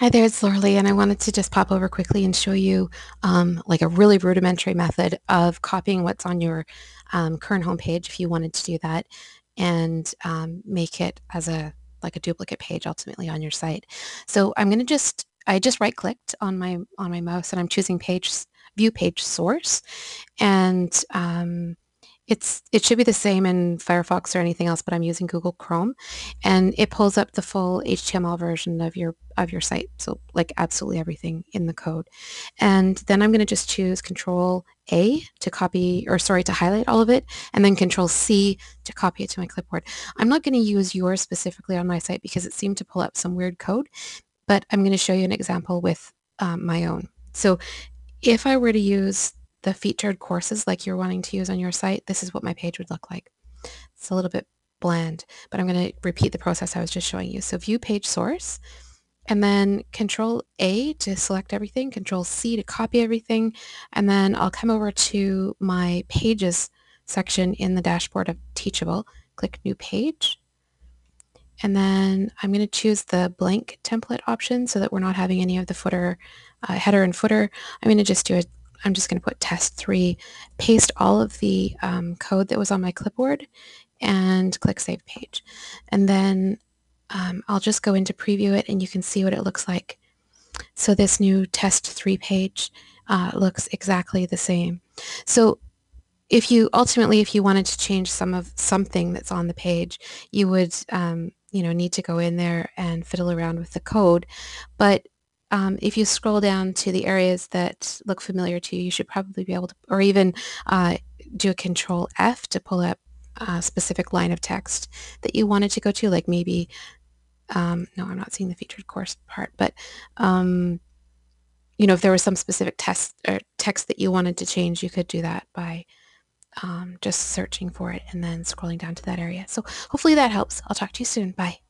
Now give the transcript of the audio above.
Hi there, it's Loralee, and I wanted to just pop over quickly and show you um, like a really rudimentary method of copying what's on your um, current homepage if you wanted to do that and um, make it as a like a duplicate page ultimately on your site. So I'm going to just I just right clicked on my on my mouse and I'm choosing page view page source and um, it's it should be the same in Firefox or anything else, but I'm using Google Chrome, and it pulls up the full HTML version of your of your site. So like absolutely everything in the code. And then I'm going to just choose Control A to copy, or sorry, to highlight all of it, and then Control C to copy it to my clipboard. I'm not going to use yours specifically on my site because it seemed to pull up some weird code, but I'm going to show you an example with um, my own. So if I were to use the featured courses like you're wanting to use on your site, this is what my page would look like. It's a little bit bland, but I'm going to repeat the process I was just showing you. So view page source, and then control A to select everything, control C to copy everything, and then I'll come over to my pages section in the dashboard of Teachable, click new page, and then I'm going to choose the blank template option so that we're not having any of the footer, uh, header and footer. I'm going to just do a I'm just going to put test three, paste all of the um, code that was on my clipboard and click save page. And then um, I'll just go into preview it and you can see what it looks like. So this new test three page uh, looks exactly the same. So if you ultimately, if you wanted to change some of something that's on the page, you would, um, you know, need to go in there and fiddle around with the code. But um, if you scroll down to the areas that look familiar to you, you should probably be able to, or even uh, do a control F to pull up a specific line of text that you wanted to go to, like maybe, um, no, I'm not seeing the featured course part, but, um, you know, if there was some specific text or text that you wanted to change, you could do that by um, just searching for it and then scrolling down to that area. So hopefully that helps. I'll talk to you soon. Bye.